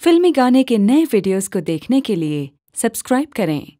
फिल्मी गाने के नए वीडियोस को देखने के लिए सब्सक्राइब करें।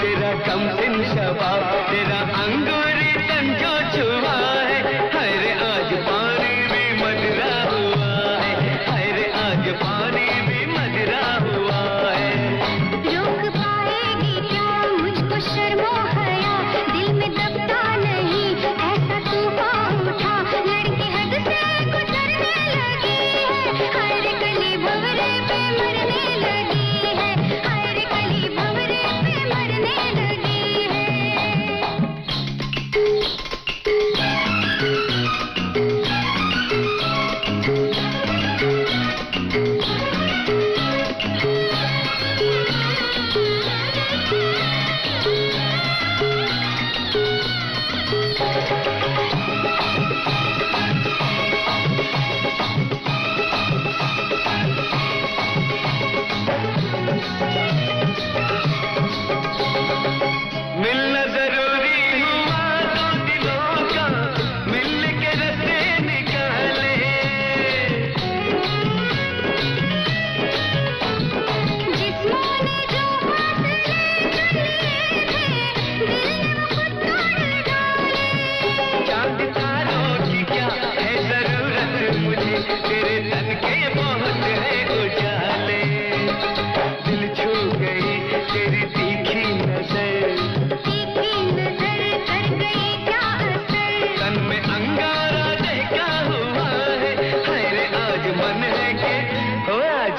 तेरा कम दिन शबाब तेरा अंग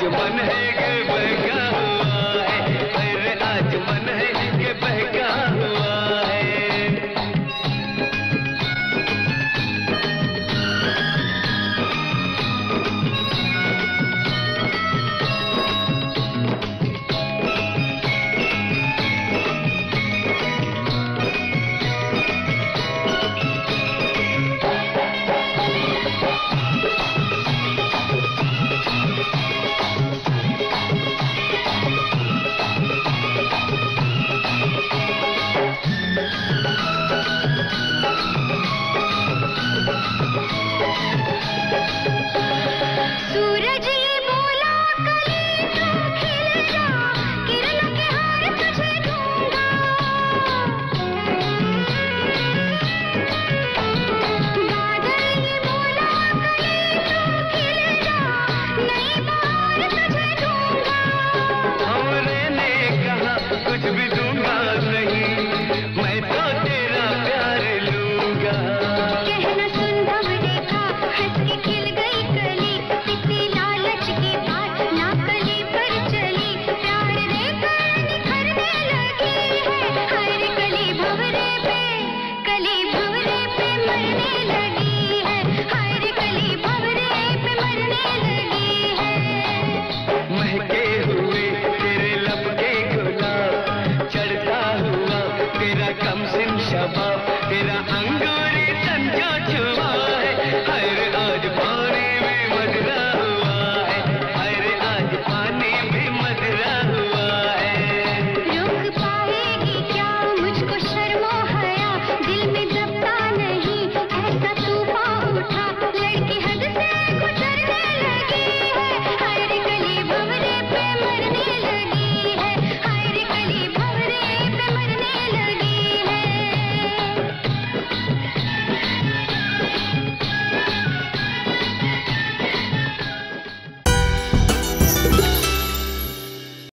बन है।